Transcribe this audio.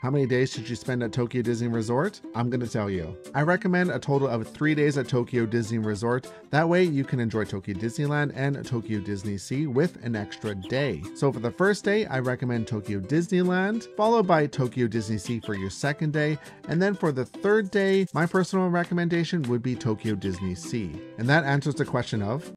How many days should you spend at Tokyo Disney Resort? I'm going to tell you. I recommend a total of three days at Tokyo Disney Resort. That way, you can enjoy Tokyo Disneyland and Tokyo DisneySea with an extra day. So, for the first day, I recommend Tokyo Disneyland, followed by Tokyo DisneySea for your second day. And then for the third day, my personal recommendation would be Tokyo DisneySea. And that answers the question of